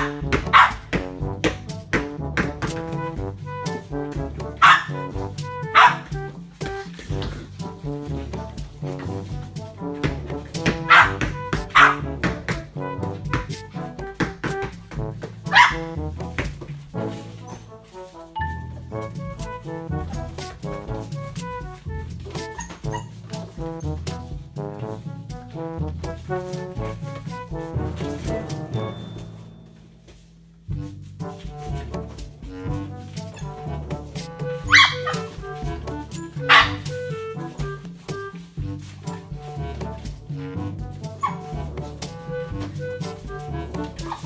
¡Ah!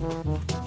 Música